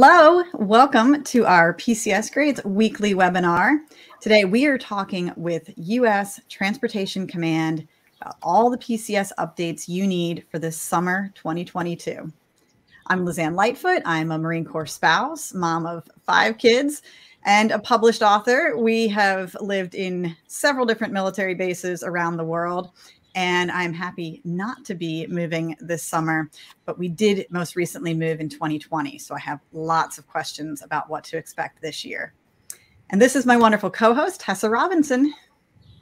Hello, welcome to our PCS Grades weekly webinar. Today we are talking with U.S. Transportation Command about all the PCS updates you need for this summer 2022. I'm Lizann Lightfoot. I'm a Marine Corps spouse, mom of five kids, and a published author. We have lived in several different military bases around the world and I'm happy not to be moving this summer. But we did most recently move in 2020. So I have lots of questions about what to expect this year. And this is my wonderful co host, Tessa Robinson.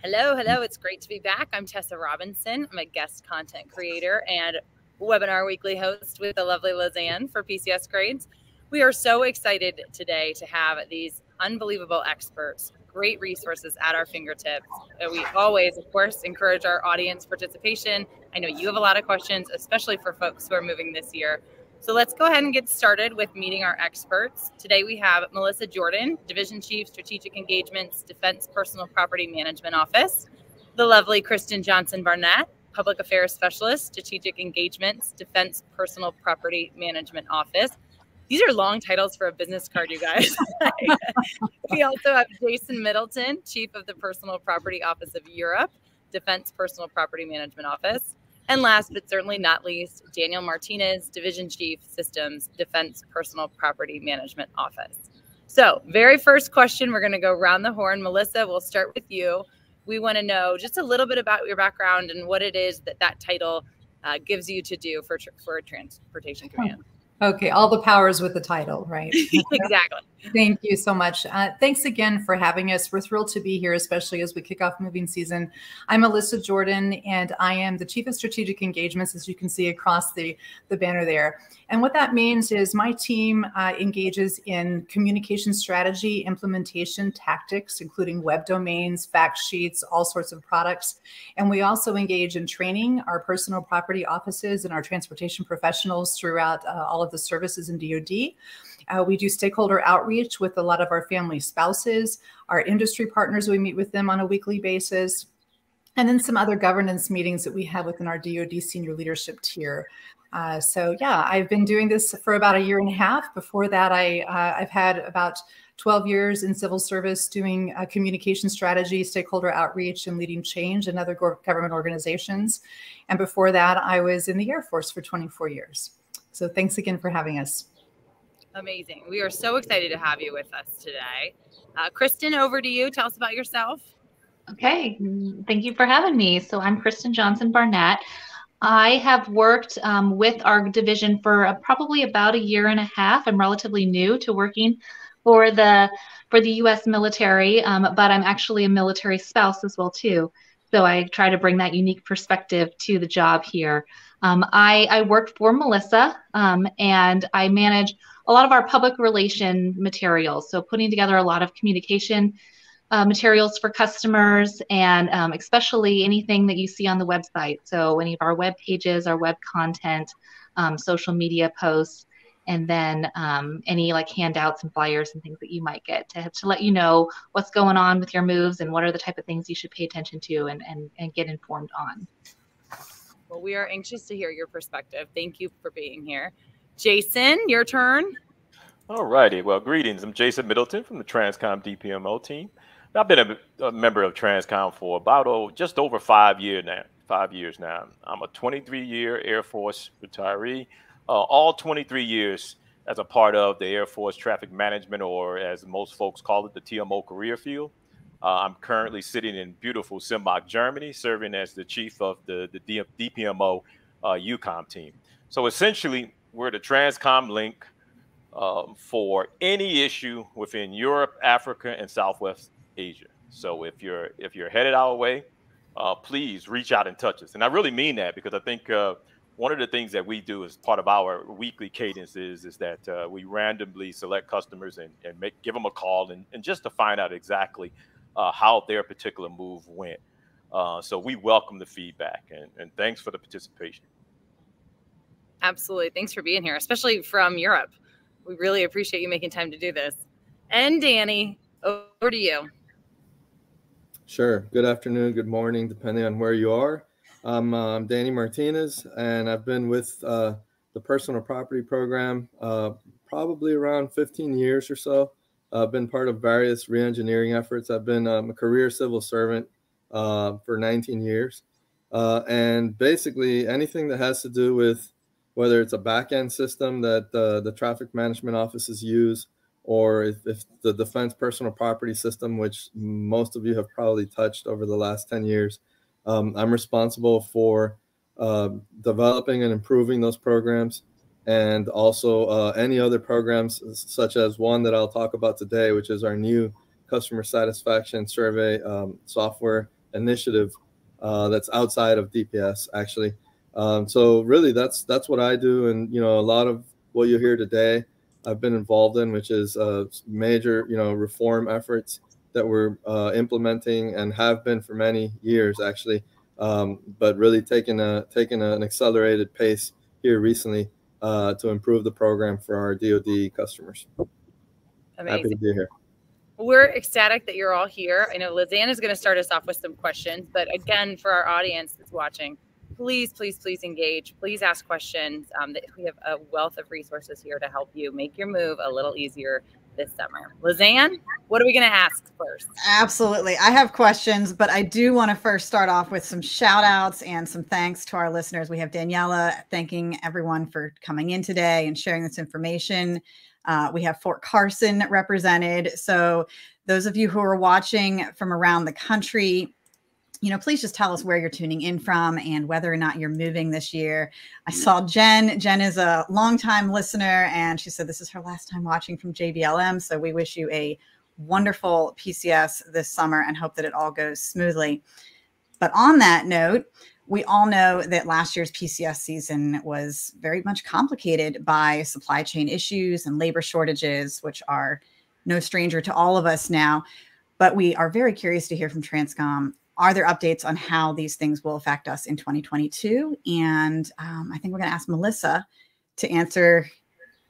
Hello, hello. It's great to be back. I'm Tessa Robinson. I'm a guest content creator and webinar weekly host with the lovely Lizann for PCS Grades. We are so excited today to have these unbelievable experts great resources at our fingertips. Uh, we always, of course, encourage our audience participation. I know you have a lot of questions, especially for folks who are moving this year. So let's go ahead and get started with meeting our experts. Today we have Melissa Jordan, Division Chief, Strategic Engagements, Defense Personal Property Management Office, the lovely Kristen Johnson Barnett, Public Affairs Specialist, Strategic Engagements, Defense Personal Property Management Office, these are long titles for a business card, you guys. we also have Jason Middleton, Chief of the Personal Property Office of Europe, Defense Personal Property Management Office. And last but certainly not least, Daniel Martinez, Division Chief Systems, Defense Personal Property Management Office. So, very first question, we're going to go around the horn. Melissa, we'll start with you. We want to know just a little bit about your background and what it is that that title uh, gives you to do for, for a transportation command. Okay, all the powers with the title, right? exactly. Thank you so much. Uh, thanks again for having us. We're thrilled to be here, especially as we kick off moving season. I'm Melissa Jordan, and I am the Chief of Strategic Engagements, as you can see across the, the banner there. And what that means is my team uh, engages in communication strategy, implementation, tactics, including web domains, fact sheets, all sorts of products. And we also engage in training our personal property offices and our transportation professionals throughout uh, all of the services in DoD. Uh, we do stakeholder outreach with a lot of our family spouses, our industry partners, we meet with them on a weekly basis, and then some other governance meetings that we have within our DoD senior leadership tier. Uh, so yeah, I've been doing this for about a year and a half. Before that, I uh, I've had about 12 years in civil service doing uh, communication strategy, stakeholder outreach, and leading change in other government organizations. And before that, I was in the Air Force for 24 years. So thanks again for having us. Amazing. We are so excited to have you with us today. Uh, Kristen, over to you. Tell us about yourself. Okay. Thank you for having me. So I'm Kristen Johnson Barnett. I have worked um, with our division for uh, probably about a year and a half. I'm relatively new to working for the for the U.S. military, um, but I'm actually a military spouse as well too. So I try to bring that unique perspective to the job here. Um, I, I work for Melissa, um, and I manage a lot of our public relation materials. So putting together a lot of communication uh, materials for customers and um, especially anything that you see on the website. So any of our web pages, our web content, um, social media posts, and then um, any like handouts and flyers and things that you might get to, to let you know what's going on with your moves and what are the type of things you should pay attention to and, and, and get informed on. Well, we are anxious to hear your perspective. Thank you for being here. Jason, your turn. All righty. Well, greetings. I'm Jason Middleton from the Transcom DPMO team. I've been a, a member of Transcom for about oh, just over five years now. Five years now. I'm a 23 year Air Force retiree. Uh, all 23 years as a part of the Air Force Traffic Management, or as most folks call it, the TMO career field. Uh, I'm currently sitting in beautiful Sembach, Germany, serving as the chief of the, the DPMO uh, EUCOM team. So essentially, we're the Transcom link um, for any issue within Europe, Africa, and Southwest Asia. So if you're if you're headed our way, uh, please reach out and touch us. And I really mean that because I think uh, one of the things that we do as part of our weekly cadence is is that uh, we randomly select customers and, and make give them a call and, and just to find out exactly uh, how their particular move went. Uh, so we welcome the feedback and, and thanks for the participation. Absolutely. Thanks for being here, especially from Europe. We really appreciate you making time to do this. And Danny, over to you. Sure. Good afternoon, good morning, depending on where you are. I'm, uh, Danny Martinez, and I've been with uh, the personal property program uh, probably around 15 years or so. I've been part of various reengineering efforts. I've been um, a career civil servant uh, for 19 years. Uh, and basically, anything that has to do with whether it's a back end system that uh, the traffic management offices use, or if, if, the defense personal property system, which most of you have probably touched over the last 10 years, um, I'm responsible for uh, developing and improving those programs and also uh, any other programs such as one that I'll talk about today, which is our new customer satisfaction survey um, software initiative uh, that's outside of DPS actually. Um, so really, that's that's what I do, and you know, a lot of what you hear today, I've been involved in, which is uh, major you know reform efforts that we're uh, implementing and have been for many years actually, um, but really taking a taking an accelerated pace here recently uh, to improve the program for our DoD customers. Amazing. Happy to be here. We're ecstatic that you're all here. I know Lizann is going to start us off with some questions, but again, for our audience that's watching, please, please, please engage. Please ask questions. Um, we have a wealth of resources here to help you make your move a little easier this summer. Lizann, what are we going to ask first? Absolutely. I have questions, but I do want to first start off with some shout outs and some thanks to our listeners. We have Daniela thanking everyone for coming in today and sharing this information. Uh, we have Fort Carson represented. So, those of you who are watching from around the country, you know, please just tell us where you're tuning in from and whether or not you're moving this year. I saw Jen. Jen is a longtime listener, and she said this is her last time watching from JBLM. So we wish you a wonderful PCS this summer and hope that it all goes smoothly. But on that note, we all know that last year's PCS season was very much complicated by supply chain issues and labor shortages, which are no stranger to all of us now. But we are very curious to hear from Transcom. Are there updates on how these things will affect us in 2022? And um, I think we're going to ask Melissa to answer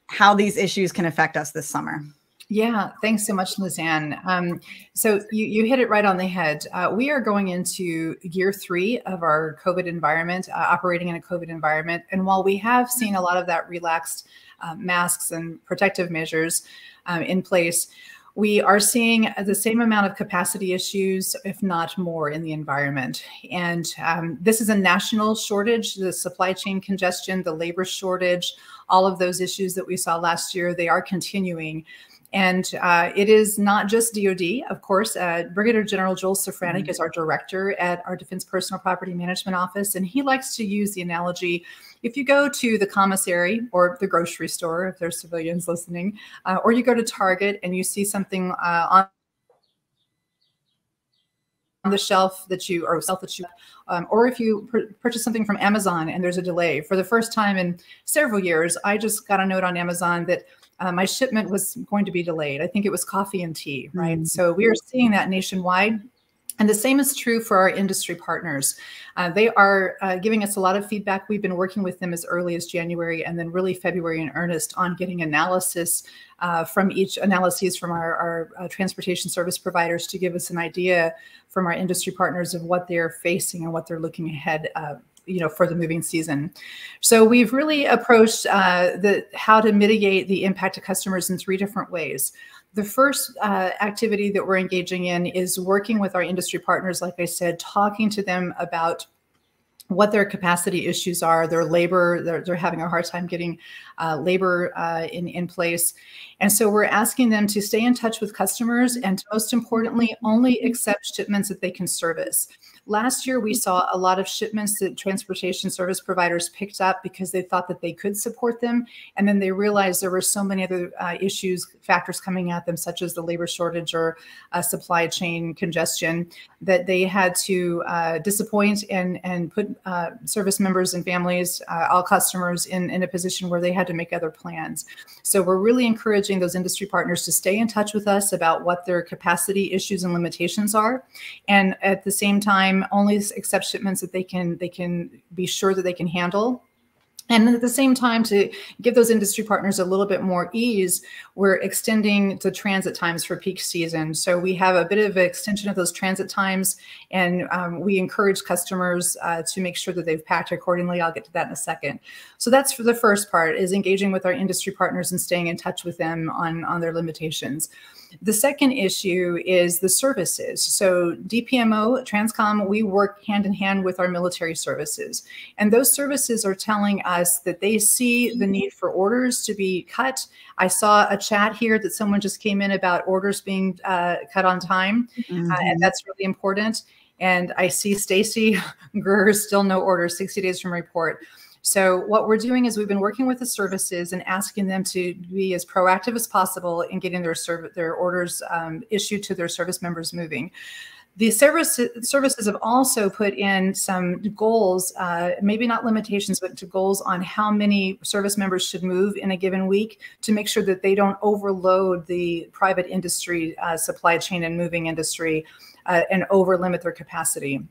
how these issues can affect us this summer. Yeah, thanks so much, Lizann. Um, so you, you hit it right on the head. Uh, we are going into year three of our COVID environment, uh, operating in a COVID environment. And while we have seen a lot of that relaxed uh, masks and protective measures um, in place, we are seeing the same amount of capacity issues, if not more, in the environment. And um, this is a national shortage, the supply chain congestion, the labor shortage, all of those issues that we saw last year, they are continuing. And uh, it is not just DoD, of course. Uh, Brigadier General Joel Safranek mm-hmm. is our director at our Defense Personal Property Management Office, and he likes to use the analogy. If you go to the commissary or the grocery store, if there's civilians listening, uh, or you go to Target and you see something uh, on the shelf that you or shelf that you um, or if you purchase something from amazon and there's a delay for the first time in several years i just got a note on amazon that uh, my shipment was going to be delayed. I think it was coffee and tea, right? Mm-hmm. So we are seeing that nationwide. And the same is true for our industry partners. Uh, they are uh, giving us a lot of feedback. We've been working with them as early as January and then really February in earnest on getting analysis uh, from each analyses from our, our uh, transportation service providers to give us an idea from our industry partners of what they're facing and what they're looking ahead uh, you know for the moving season so we've really approached uh, the how to mitigate the impact to customers in three different ways the first uh, activity that we're engaging in is working with our industry partners like i said talking to them about what their capacity issues are, their labor, they're, they're having a hard time getting uh, labor uh, in, in place. And so we're asking them to stay in touch with customers and most importantly, only accept shipments that they can service. Last year, we saw a lot of shipments that transportation service providers picked up because they thought that they could support them. And then they realized there were so many other uh, issues, factors coming at them, such as the labor shortage or uh, supply chain congestion, that they had to uh, disappoint and, and put uh, service members and families, uh, all customers, in, in a position where they had to make other plans. So we're really encouraging those industry partners to stay in touch with us about what their capacity issues and limitations are. And at the same time, only accept shipments that they can they can be sure that they can handle And at the same time, to give those industry partners a little bit more ease, we're extending the transit times for peak season. So we have a bit of an extension of those transit times, and um, we encourage customers uh, to make sure that they've packed accordingly. I'll get to that in a second. So that's for the first part, is engaging with our industry partners and staying in touch with them on, on their limitations. The second issue is the services. So DPMO, Transcom, we work hand in hand with our military services. And those services are telling us that they see the need for orders to be cut. I saw a chat here that someone just came in about orders being uh, cut on time. Mm -hmm. uh, and mm-hmm. that's really important. And I see Stacy Greer, still no orders, 60 days from report. So what we're doing is we've been working with the services and asking them to be as proactive as possible in getting their serv- their orders um, issued to their service members moving. The service, services have also put in some goals, uh, maybe not limitations, but to goals on how many service members should move in a given week to make sure that they don't overload the private industry uh, supply chain and moving industry uh, and over limit their capacity.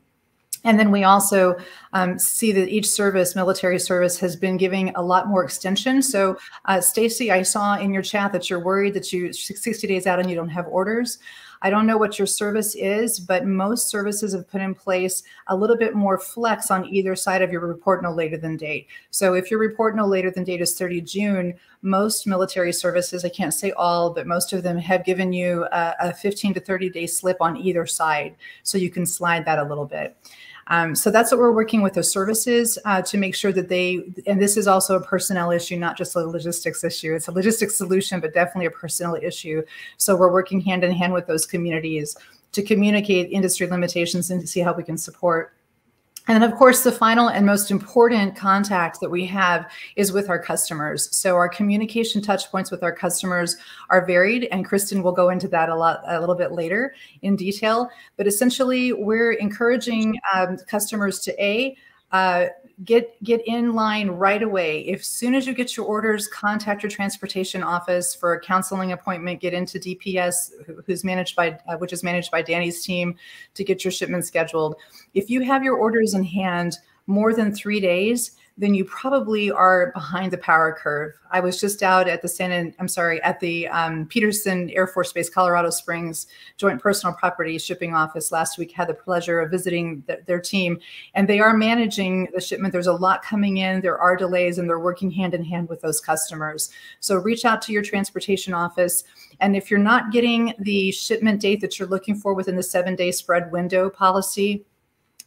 And then we also um, see that each service, military service, has been giving a lot more extension. So, uh, Stacy, I saw in your chat that you're worried that you're 60 days out and you don't have orders. I don't know what your service is, but most services have put in place a little bit more flex on either side of your report no later than date. So if your report no later than date is 30 June, most military services, I can't say all, but most of them have given you a, a 15 to 30 day slip on either side. So you can slide that a little bit. Um, so that's what we're working with the services uh, to make sure that they, and this is also a personnel issue, not just a logistics issue. It's a logistics solution, but definitely a personnel issue. So we're working hand in hand with those communities to communicate industry limitations and to see how we can support and then, of course, the final and most important contact that we have is with our customers. So our communication touch points with our customers are varied, and Kristen will go into that a lot a little bit later in detail. But essentially, we're encouraging um, customers to a uh, get get in line right away. If soon as you get your orders, contact your transportation office for a counseling appointment. Get into DPS, who's managed by uh, which is managed by Danny's team, to get your shipment scheduled. If you have your orders in hand more than three days, then you probably are behind the power curve. I was just out at the San, I'm sorry, at the um, Peterson Air Force Base, Colorado Springs Joint Personal Property Shipping Office last week. Had the pleasure of visiting the, their team, and they are managing the shipment. There's a lot coming in. There are delays, and they're working hand in hand with those customers. So reach out to your transportation office. And if you're not getting the shipment date that you're looking for within the seven day spread window policy,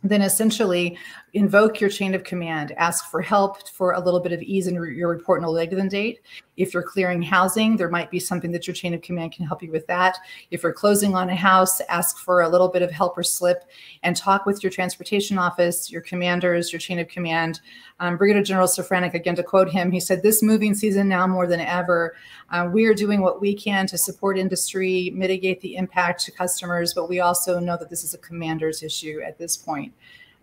then essentially invoke your chain of command, ask for help for a little bit of ease in your report no later than date. If you're clearing housing, there might be something that your chain of command can help you with that. If you're closing on a house, ask for a little bit of help or slip and talk with your transportation office, your commanders, your chain of command. Um, Brigadier General Safranek, again, to quote him, he said, this moving season now more than ever, uh, we are doing what we can to support industry, mitigate the impact to customers, but we also know that this is a commander's issue at this point.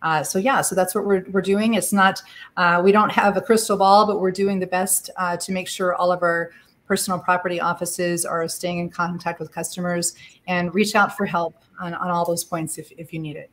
Uh, so yeah, so that's what we're, we're doing. It's not, uh, we don't have a crystal ball, but we're doing the best uh, to make sure all of our personal property offices are staying in contact with customers and reach out for help on, on all those points if, if you need it.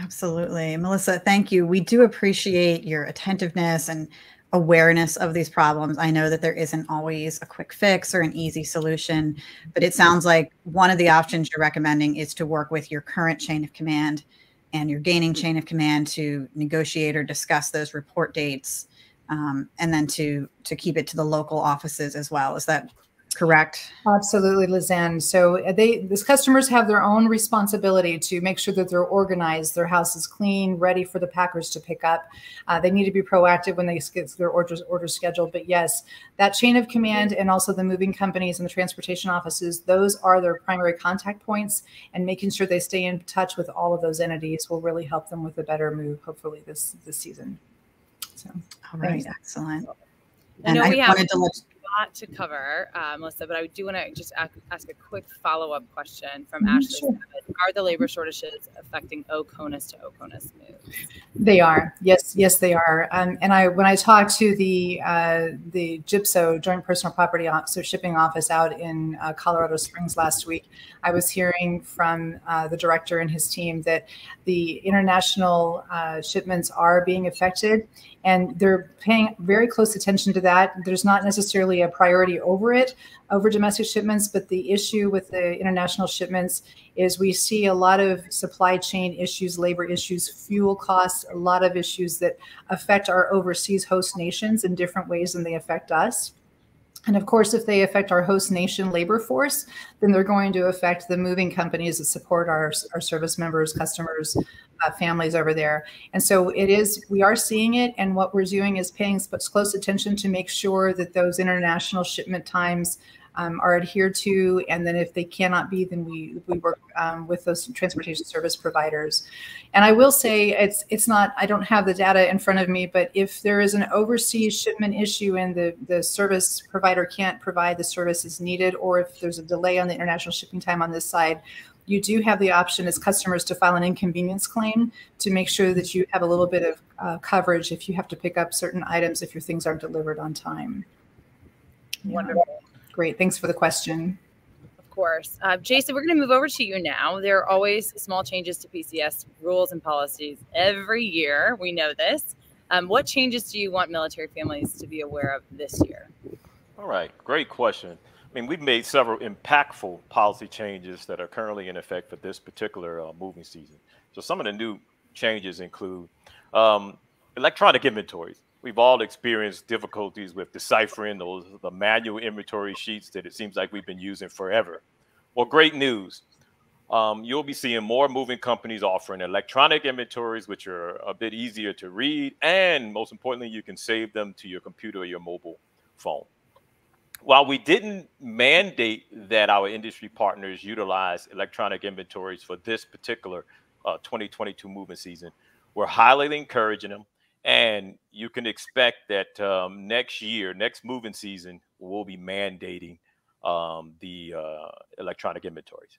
Absolutely. Melissa, thank you. We do appreciate your attentiveness and awareness of these problems. I know that there isn't always a quick fix or an easy solution, but it sounds like one of the options you're recommending is to work with your current chain of command and you're gaining chain of command to negotiate or discuss those report dates um, and then to to keep it to the local offices as well. Is that correct. Absolutely lizann. So uh, they these customers have their own responsibility to make sure that they're organized their house is clean ready for the packers to pick up. Uh, they need to be proactive when they get their orders orders scheduled. But yes that chain of command and also the moving companies and the transportation offices those are their primary contact points. And making sure they stay in touch with all of those entities will really help them with a better move hopefully this this season. So all right excellent. And I know we have, lot to cover, uh, Melissa, but I do want to just ask, ask, a quick follow up question from mm-hmm, Ashley. Sure. Are the labor shortages affecting OCONUS to OCONUS moves? They are. Yes, yes, they are. Um, and I, when I talked to the uh, the GPSO Joint Personal Property so Shipping Office out in uh, Colorado Springs last week, I was hearing from uh, the director and his team that the international uh, shipments are being affected and they're paying very close attention to that. There's not necessarily a priority over it, over domestic shipments, but the issue with the international shipments is we see a lot of supply chain issues, labor issues, fuel costs, a lot of issues that affect our overseas host nations in different ways than they affect us. And of course, if they affect our host nation labor force, then they're going to affect the moving companies that support our, our service members, customers, uh, families over there. And so it is, we are seeing it. And what we're doing is paying close attention to make sure that those international shipment times um, are adhered to. And then if they cannot be, then we, we work um, with those transportation service providers. And I will say it's, it's not, I don't have the data in front of me, but if there is an overseas shipment issue and the, the service provider can't provide the services needed, or if there's a delay on the international shipping time on this side, you do have the option as customers to file an inconvenience claim to make sure that you have a little bit of uh, coverage if you have to pick up certain items if your things aren't delivered on time. Wonderful. Great. Thanks for the question. Of course. Uh, Jason, we're going to move over to you now. There are always small changes to PCS rules and policies every year. We know this. Um, what changes do you want military families to be aware of this year? All right. Great question. I mean, we've made several impactful policy changes that are currently in effect for this particular uh, moving season. So some of the new changes include um, electronic inventories we've all experienced difficulties with deciphering those the manual inventory sheets that it seems like we've been using forever. Well, great news. Um, you'll be seeing more moving companies offering electronic inventories, which are a bit easier to read, and most importantly, you can save them to your computer or your mobile phone. While we didn't mandate that our industry partners utilize electronic inventories for this particular uh, 2022 moving season, we're highly encouraging them and you can expect that um, next year, next moving season, we'll be mandating um, the uh, electronic inventories.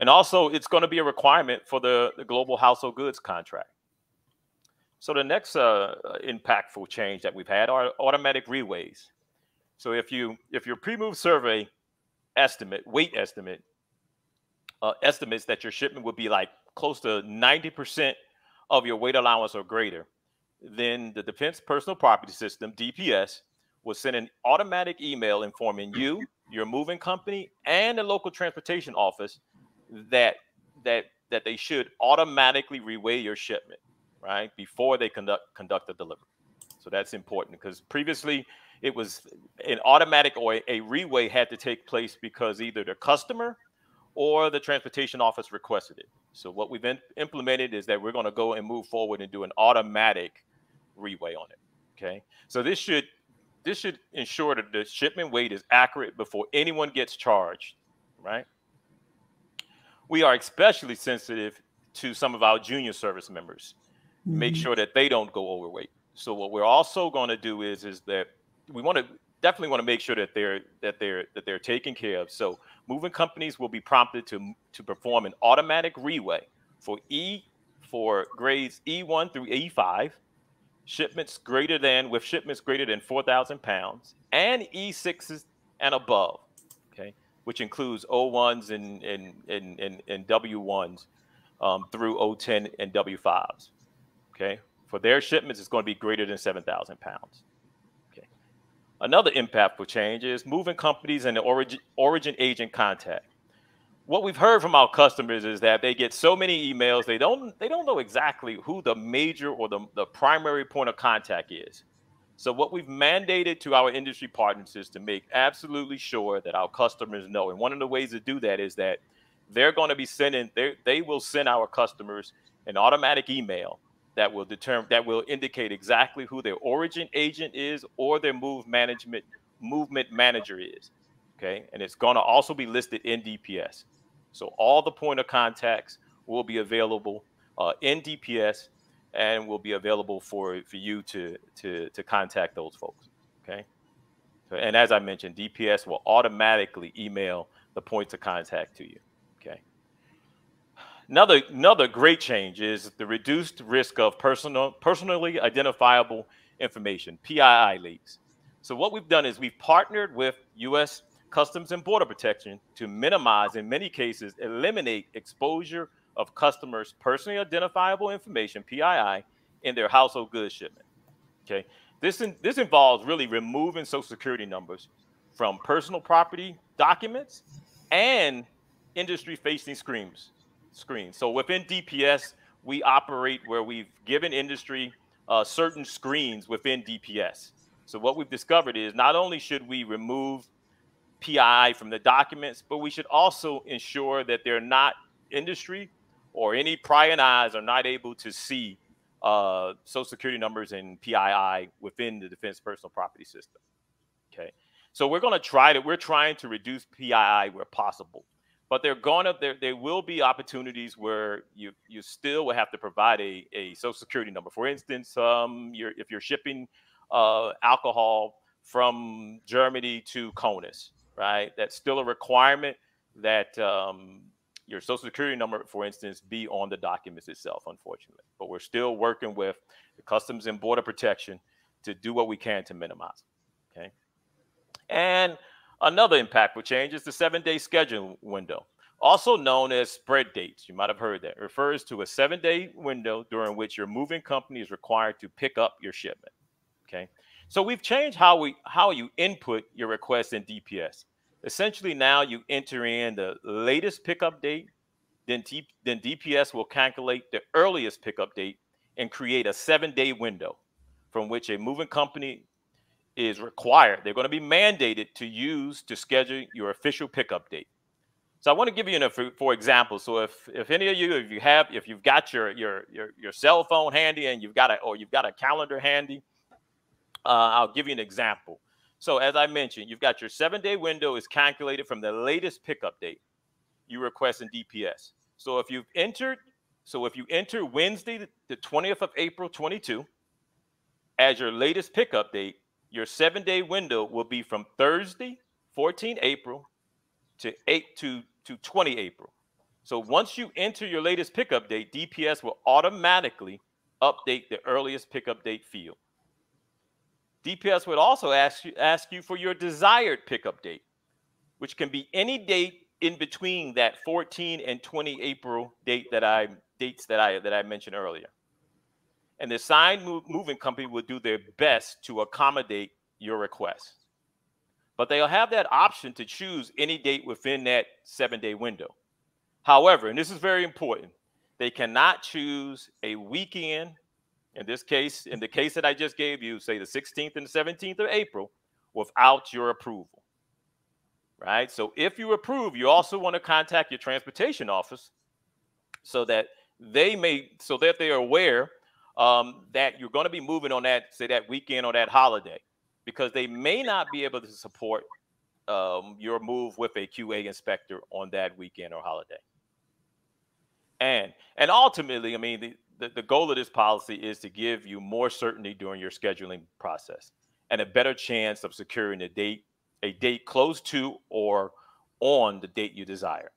And also, it's going to be a requirement for the, the global household goods contract. So the next uh, impactful change that we've had are automatic reweighs. So if you if your pre-move survey estimate weight estimate uh, estimates that your shipment would be like close to 90% of your weight allowance or greater, then the Defense Personal Property System, DPS, will send an automatic email informing you, your moving company, and the local transportation office that that that they should automatically reweigh your shipment, right, before they conduct conduct the delivery. So that's important because previously it was an automatic or a reweigh had to take place because either the customer or the transportation office requested it. So what we've implemented is that we're going to go and move forward and do an automatic reweigh on it. Okay. So this should this should ensure that the shipment weight is accurate before anyone gets charged, right? We are especially sensitive to some of our junior service members. Mm-hmm. Make sure that they don't go overweight. So what we're also going to do is is that we want to definitely want to make sure that they're that they're that they're taken care of. So moving companies will be prompted to to perform an automatic reweigh for E for grades E1 through E5 shipments greater than with shipments greater than 4,000 pounds and E6s and above, okay, which includes O1s and, and, and, and, and W1s um, through O10 and W5s, okay. For their shipments, it's going to be greater than 7,000 pounds. Okay. Another impactful change is moving companies and the origin, origin agent contact what we've heard from our customers is that they get so many emails they don't they don't know exactly who the major or the, the primary point of contact is. So what we've mandated to our industry partners is to make absolutely sure that our customers know. And one of the ways to do that is that they're going to be sending they they will send our customers an automatic email that will determine that will indicate exactly who their origin agent is or their move management movement manager is okay? And it's going to also be listed in dps so all the point of contacts will be available uh, in DPS and will be available for, for you to, to, to contact those folks. Okay. And as I mentioned, DPS will automatically email the points of contact to you. Okay. Another another great change is the reduced risk of personal personally identifiable information, PII leaks. So what we've done is we've partnered with U.S. Customs and Border Protection to minimize, in many cases, eliminate exposure of customers' personally identifiable information (PII) in their household goods shipment. Okay, this in, this involves really removing Social Security numbers from personal property documents and industry-facing screens. Screens. So within DPS, we operate where we've given industry uh, certain screens within DPS. So what we've discovered is not only should we remove PII from the documents, but we should also ensure that they're not industry or any prying eyes are not able to see uh, social security numbers and PII within the defense personal property system. Okay. So we're going to try to, we're trying to reduce PII where possible, but they're going to, there, there will be opportunities where you, you still will have to provide a, a social security number. For instance, um, you're, if you're shipping uh, alcohol from Germany to CONUS, right? That's still a requirement that um, your social security number, for instance, be on the documents itself, unfortunately. But we're still working with the Customs and Border Protection to do what we can to minimize. Okay. And another impactful change is the seven day schedule window, also known as spread dates. You might have heard that. It refers to a seven day window during which your moving company is required to pick up your shipment. Okay. So we've changed how we how you input your request in DPS. Essentially, now you enter in the latest pickup date, then, T, then DPS will calculate the earliest pickup date and create a seven day window from which a moving company is required. They're going to be mandated to use to schedule your official pickup date. So I want to give you an for, for example. So if if any of you if you have if you've got your your your your cell phone handy and you've got a or you've got a calendar handy, uh, I'll give you an example. So as I mentioned, you've got your seven day window is calculated from the latest pickup date you request in DPS. So if you've entered, so if you enter Wednesday, the 20th of April 22 as your latest pickup date, your seven day window will be from Thursday, 14 April to 8 to, to 20 April. So once you enter your latest pickup date, DPS will automatically update the earliest pickup date field. DPS would also ask you, ask you for your desired pickup date, which can be any date in between that 14 and 20 April date that I dates that I that I mentioned earlier. And the signed move, moving company will do their best to accommodate your request. But they'll have that option to choose any date within that seven day window. However, and this is very important, they cannot choose a weekend in this case, in the case that I just gave you, say the 16th and the 17th of April, without your approval. Right? So if you approve, you also want to contact your transportation office so that they may, so that they are aware um, that you're going to be moving on that, say that weekend or that holiday, because they may not be able to support um, your move with a QA inspector on that weekend or holiday. And and ultimately, I mean, the, the, the goal of this policy is to give you more certainty during your scheduling process and a better chance of securing a date, a date close to or on the date you desire.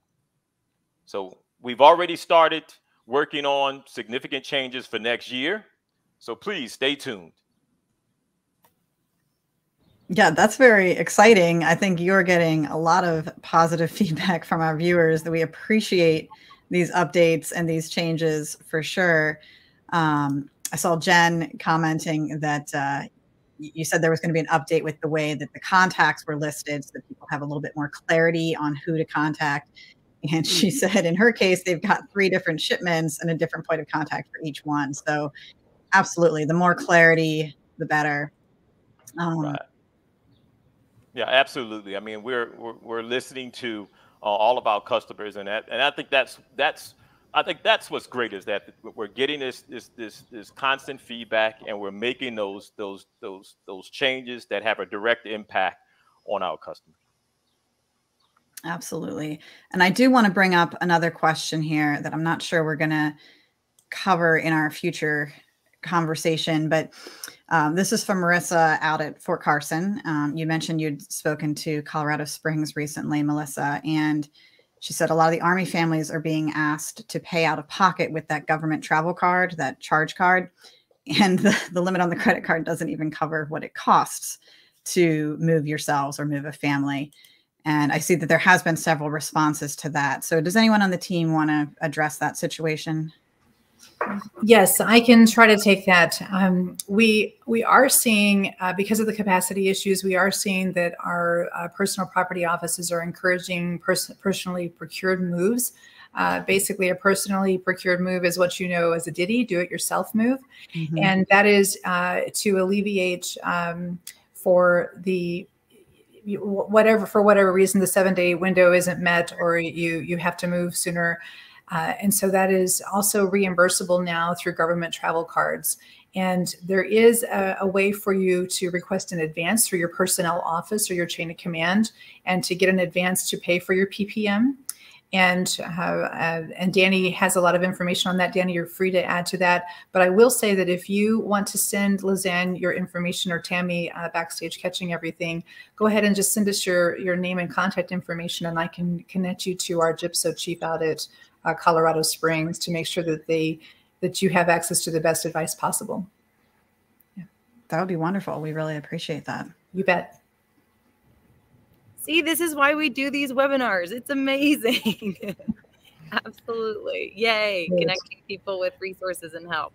So we've already started working on significant changes for next year. So please stay tuned. Yeah, that's very exciting. I think you're getting a lot of positive feedback from our viewers that we appreciate these updates and these changes for sure. Um, I saw Jen commenting that uh, you said there was going to be an update with the way that the contacts were listed so that people have a little bit more clarity on who to contact. And she mm-hmm. said in her case, they've got three different shipments and a different point of contact for each one. So, absolutely, the more clarity, the better. Um, right. Yeah, absolutely. I mean, we're, we're, we're listening to uh, all of our customers, and that, and I think that's that's I think that's what's great is that we're getting this this this this constant feedback, and we're making those those those those changes that have a direct impact on our customers. Absolutely, and I do want to bring up another question here that I'm not sure we're going to cover in our future conversation, but um, this is from Marissa out at Fort Carson. Um, you mentioned you'd spoken to Colorado Springs recently, Melissa, and she said a lot of the Army families are being asked to pay out of pocket with that government travel card, that charge card, and the, the limit on the credit card doesn't even cover what it costs to move yourselves or move a family. And I see that there has been several responses to that. So does anyone on the team want to address that situation? Yes, I can try to take that. Um, we we are seeing uh, because of the capacity issues, we are seeing that our uh, personal property offices are encouraging pers- personally procured moves. Uh, basically, a personally procured move is what you know as a DITY, do-it-yourself move, mm-hmm. and that is uh, to alleviate um, for the whatever for whatever reason the seven day window isn't met or you you have to move sooner uh, and so that is also reimbursable now through government travel cards. And there is a, a, way for you to request an advance through your personnel office or your chain of command and to get an advance to pay for your PPM. And uh, uh, and Danny has a lot of information on that. Danny, you're free to add to that. But I will say that if you want to send Lizann your information or Tammy uh, backstage catching everything, go ahead and just send us your your name and contact information, and I can connect you to our GIPSO chief at uh, Colorado Springs to make sure that they that you have access to the best advice possible. Yeah. That would be wonderful. We really appreciate that. You bet. See, this is why we do these webinars. It's amazing. Absolutely. Yay. Yes. Connecting people with resources and help.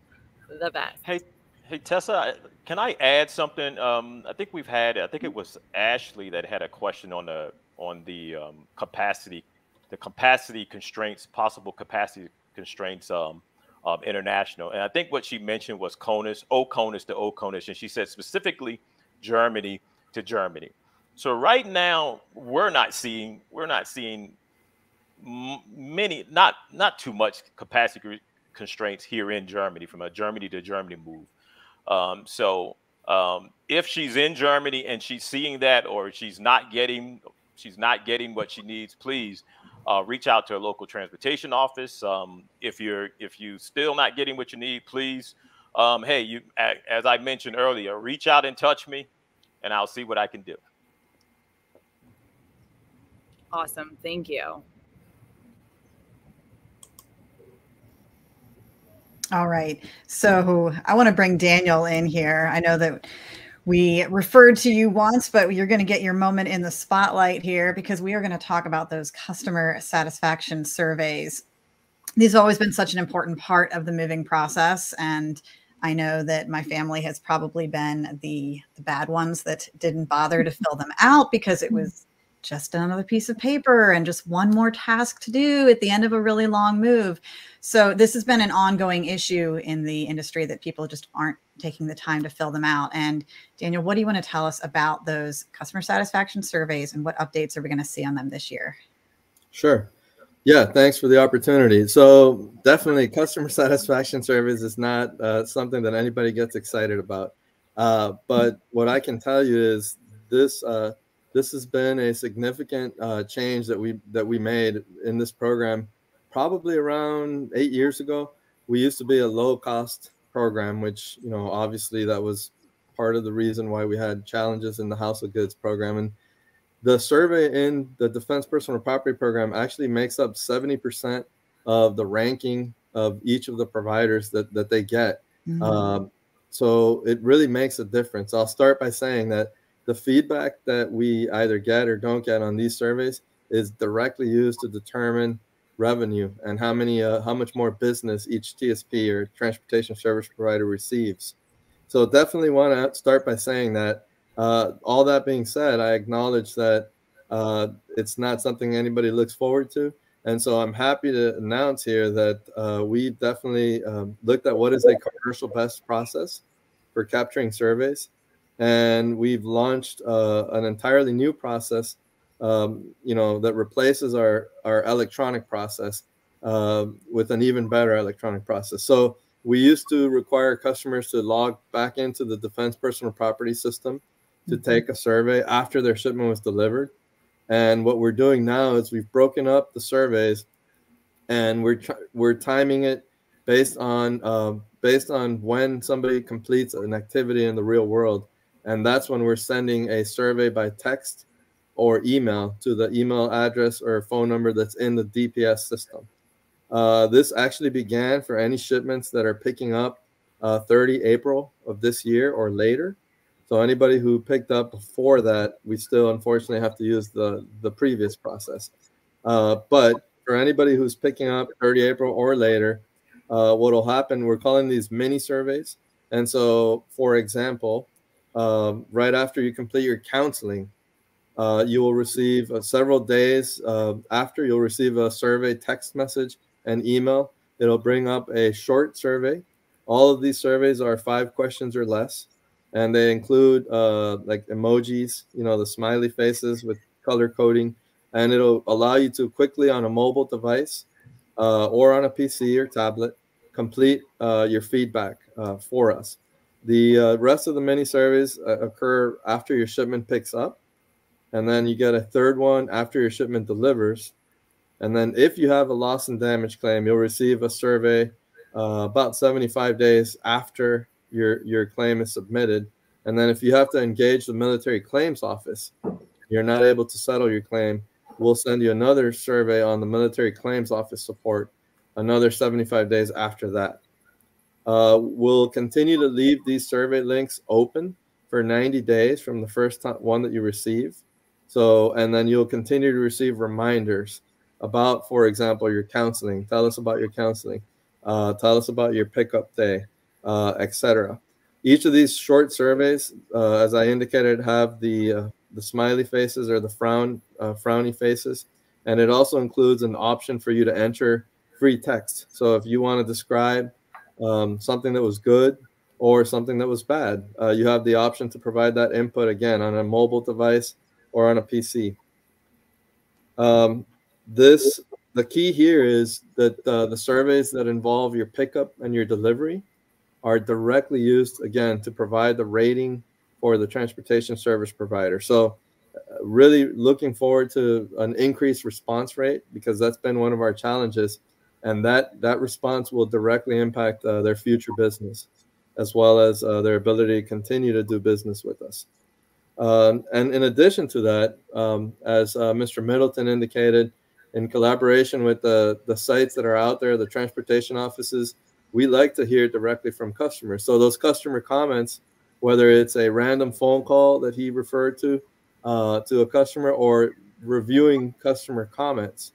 The best. Hey, hey Tessa, can I add something? Um, I think we've had, I think it was Ashley that had a question on the on the um, capacity the capacity constraints, possible capacity constraints um, um, international. And I think what she mentioned was CONUS, OCONUS to OCONUS, and she said specifically Germany to Germany. So right now we're not seeing we're not seeing many not not too much capacity constraints here in Germany from a Germany to Germany move. Um, so um, if she's in Germany and she's seeing that, or she's not getting she's not getting what she needs, please uh, reach out to a local transportation office. Um, if you're if you still not getting what you need, please, um, hey, you as I mentioned earlier, reach out and touch me, and I'll see what I can do. Awesome, thank you. All right, so I want to bring Daniel in here. I know that we referred to you once, but you're going to get your moment in the spotlight here because we are going to talk about those customer satisfaction surveys. These have always been such an important part of the moving process. And I know that my family has probably been the, the bad ones that didn't bother to fill them out because it mm-hmm. was just another piece of paper and just one more task to do at the end of a really long move. So this has been an ongoing issue in the industry that people just aren't taking the time to fill them out. And Daniel, what do you want to tell us about those customer satisfaction surveys and what updates are we going to see on them this year? Sure. Yeah, thanks for the opportunity. So definitely customer satisfaction surveys is not uh, something that anybody gets excited about. Uh, but what I can tell you is this uh, this has been a significant uh, change that we that we made in this program. Probably around eight years ago we used to be a low cost program which you know obviously that was part of the reason why we had challenges in the household goods program. And the survey in the defense personal property program actually makes up 70% of the ranking of each of the providers that, that they get. Mm-hmm. um, so it really makes a difference. I'll start by saying that the feedback that we either get or don't get on these surveys is directly used to determine revenue and how many uh, how much more business each TSP or transportation service provider receives. So definitely want to start by saying that. Uh, all that being said, I acknowledge that uh, it's not something anybody looks forward to, and so I'm happy to announce here that uh, we definitely um, looked at what is a commercial best process for capturing surveys and we've launched uh, an entirely new process um, you know that replaces our our electronic process uh, with an even better electronic process so we used to require customers to log back into the defense personal property system to mm-hmm. take a survey after their shipment was delivered and what we're doing now is we've broken up the surveys and we're we're timing it based on uh, based on when somebody completes an activity in the real world. And that's when we're sending a survey by text or email to the email address or phone number that's in the DPS system. Uh, this actually began for any shipments that are picking up uh, 30 April of this year or later. So anybody who picked up before that, we still unfortunately have to use the the previous process. Uh, but for anybody who's picking up 30 April or later, uh, what will happen? We're calling these mini surveys. And so, for example, um, right after you complete your counseling, uh, you will receive uh, several days uh, after you'll receive a survey text message and email. It'll bring up a short survey. All of these surveys are five questions or less, and they include uh, like emojis, you know, the smiley faces with color coding, and it'll allow you to quickly on a mobile device uh, or on a PC or tablet complete uh, your feedback for us. The uh, rest of the mini surveys uh, occur after your shipment picks up, and then you get a third one after your shipment delivers. And then if you have a loss and damage claim, you'll receive a survey uh, about 75 days after your your claim is submitted. And then if you have to engage the military claims office, you're not able to settle your claim, we'll send you another survey on the military claims office support another 75 days after that. Uh, we'll continue to leave these survey links open for 90 days from the first time, one that you receive. So, and then you'll continue to receive reminders about, for example, your counseling. Tell us about your counseling. Uh, tell us about your pickup day, uh, etc. Each of these short surveys, uh, as I indicated, have the uh, the smiley faces or the frown uh, frowny faces, and it also includes an option for you to enter free text. So if you want to describe um, something that was good or something that was bad, uh, you have the option to provide that input again on a mobile device or on a PC. Um, this the key here is that uh, the surveys that involve your pickup and your delivery are directly used again to provide the rating for the transportation service provider. So uh, really looking forward to an increased response rate because that's been one of our challenges and that that response will directly impact uh, their future business as well as uh, their ability to continue to do business with us. Um, and in addition to that um, as uh, mr middleton indicated in collaboration with the, the sites that are out there the transportation offices we like to hear directly from customers. So those customer comments whether it's a random phone call that he referred to uh, to a customer or reviewing customer comments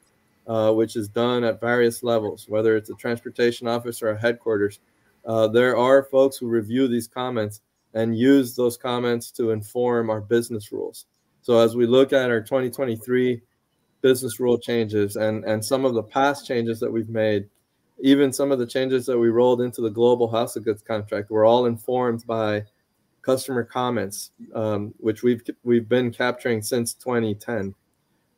uh, which is done at various levels, whether it's a transportation office or a headquarters. Uh, there are folks who review these comments and use those comments to inform our business rules. So as we look at our 2023 business rule changes and, and some of the past changes that we've made, even some of the changes that we rolled into the global household goods contract were all informed by customer comments, um, which we've we've been capturing since 2010.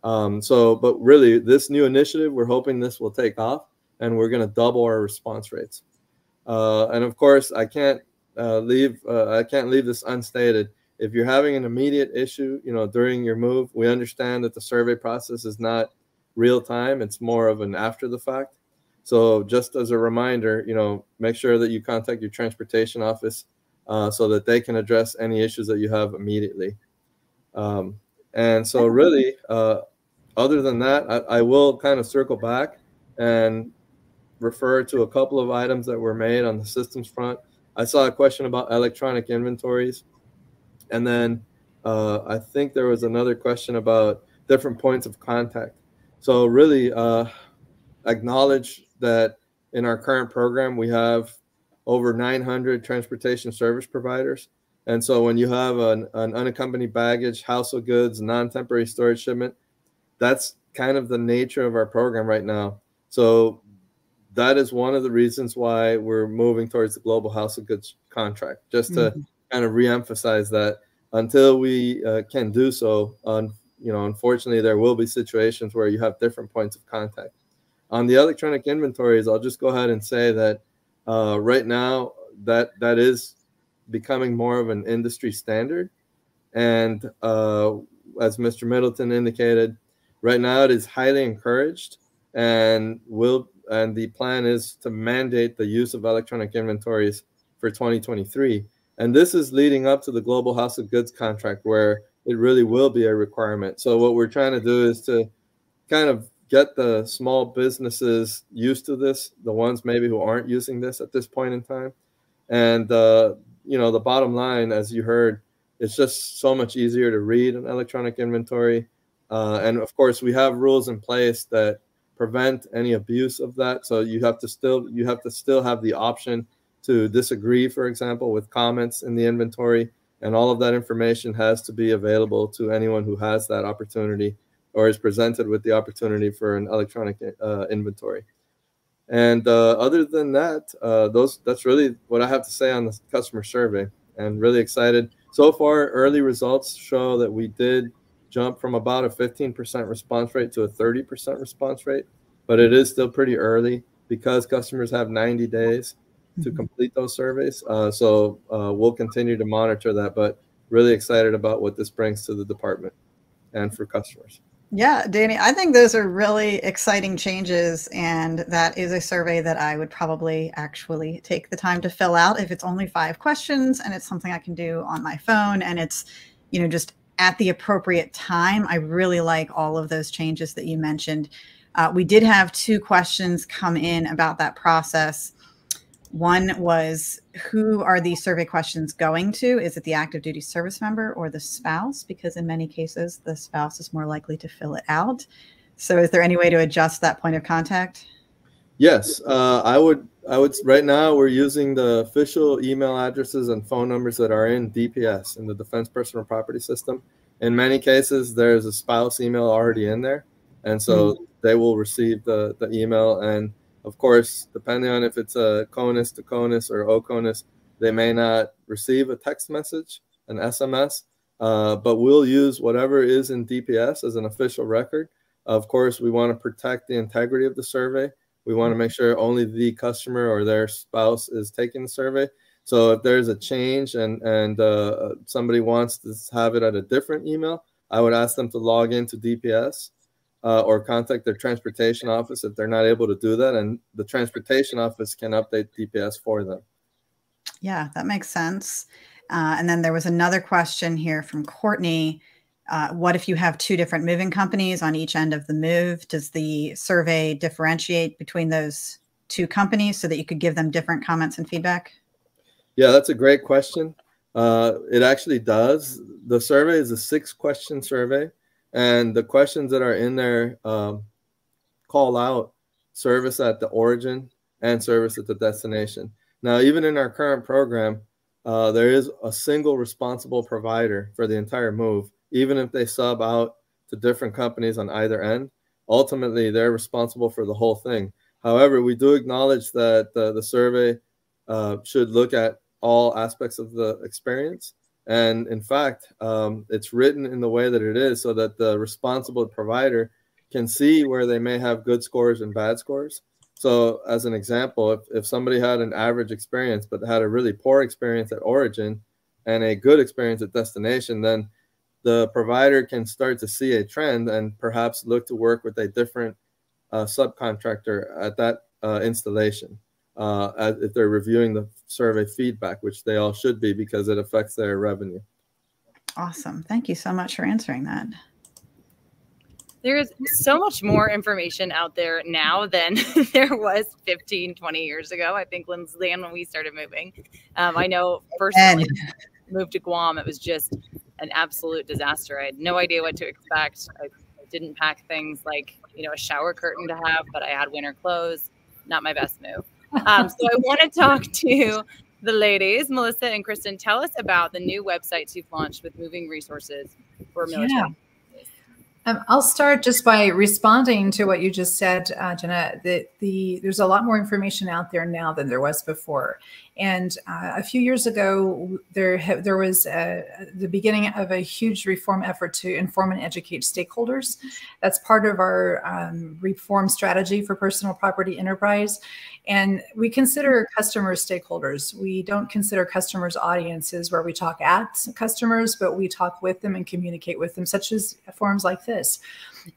Um, so, but really, this new initiative, we're hoping this will take off, and we're going to double our response rates. Uh, and of course, I can't uh, leave uh, I can't leave this unstated. If you're having an immediate issue, you know, during your move, we understand that the survey process is not real time; it's more of an after the fact. So, just as a reminder, you know, make sure that you contact your transportation office uh, so that they can address any issues that you have immediately. Um, and so, really, uh, other than that, I, I will kind of circle back and refer to a couple of items that were made on the systems front. I saw a question about electronic inventories. And then uh, I think there was another question about different points of contact. So, really, uh, acknowledge that in our current program, we have over 900 transportation service providers. And so, when you have an, an unaccompanied baggage, household goods, non temporary storage shipment, that's kind of the nature of our program right now. So that is one of the reasons why we're moving towards the global household goods contract, just to mm-hmm. kind of reemphasize that until we uh, can do so, on you know, unfortunately, there will be situations where you have different points of contact. On the electronic inventories, I'll just go ahead and say that uh, right now that that is becoming more of an industry standard, and uh, as Mr. Middleton indicated, Right now, it is highly encouraged and will and the plan is to mandate the use of electronic inventories for 2023. And this is leading up to the Global Household Goods contract, where it really will be a requirement. So what we're trying to do is to kind of get the small businesses used to this, the ones maybe who aren't using this at this point in time. And uh, you know, the bottom line, as you heard, it's just so much easier to read an electronic inventory. Uh, and of course, we have rules in place that prevent any abuse of that. So you have to still you have to still have the option to disagree, for example, with comments in the inventory, and all of that information has to be available to anyone who has that opportunity or is presented with the opportunity for an electronic uh, inventory. And uh, other than that, uh, those that's really what I have to say on the customer survey. And really excited. So far, early results show that we did jump from about a 15% response rate to a 30% response rate, but it is still pretty early because customers have 90 days to mm-hmm. complete those surveys. Uh, so uh, we'll continue to monitor that, but really excited about what this brings to the department and for customers. Yeah, Danny, I think those are really exciting changes. And that is a survey that I would probably actually take the time to fill out if it's only five questions and it's something I can do on my phone and it's, you know, just at the appropriate time. I really like all of those changes that you mentioned. Uh, we did have two questions come in about that process. One was who are these survey questions going to? Is it the active duty service member or the spouse? Because in many cases, the spouse is more likely to fill it out. So, is there any way to adjust that point of contact? Yes, uh, I would. I would. Right now, we're using the official email addresses and phone numbers that are in DPS in the Defense Personal Property System. In many cases, there's a spouse email already in there, and so mm-hmm. they will receive the the email and of course, depending on if it's a CONUS to CONUS or OCONUS, they may not receive a text message, an SMS, uh, but we'll use whatever is in DPS as an official record. Of course, we want to protect the integrity of the survey. We want to make sure only the customer or their spouse is taking the survey. So if there's a change and and uh, somebody wants to have it at a different email, I would ask them to log into DPS uh, or contact their transportation office if they're not able to do that. And the transportation office can update DPS for them. Yeah, that makes sense. Uh, and then there was another question here from Courtney. Uh, what if you have two different moving companies on each end of the move? Does the survey differentiate between those two companies so that you could give them different comments and feedback? Yeah, that's a great question. Uh, it actually does. The survey is a six question survey and the questions that are in there um, call out service at the origin and service at the destination. Now, even in our current program, uh, there is a single responsible provider for the entire move, even if they sub out to different companies on either end. Ultimately, they're responsible for the whole thing. However, we do acknowledge that the, the survey uh, should look at all aspects of the experience and in fact, um, it's written in the way that it is so that the responsible provider can see where they may have good scores and bad scores. So, as an example, if, if somebody had an average experience but had a really poor experience at origin and a good experience at destination, then the provider can start to see a trend and perhaps look to work with a different uh, subcontractor at that uh, installation uh, if they're reviewing the survey feedback, which they all should be because it affects their revenue. Awesome. Thank you so much for answering that. There is so much more information out there now than there was 15, 20 years ago. I think when, when we started moving. Um, I know personally, moved to Guam, it was just an absolute disaster. I had no idea what to expect. I didn't pack things like, you know, a shower curtain to have, but I had winter clothes. Not my best move. Um, so I want to talk to the ladies, Melissa and Kristen. Tell us about the new websites you've launched with moving resources for military. Yeah. Um, I'll start just by responding to what you just said, uh, Jenna. That the there's a lot more information out there now than there was before, And uh, a few years ago, there there was a, the beginning of a huge reform effort to inform and educate stakeholders. That's part of our um, reform strategy for personal property enterprise. And we consider customers stakeholders. We don't consider customers audiences where we talk at customers, but we talk with them and communicate with them, such as forums like this.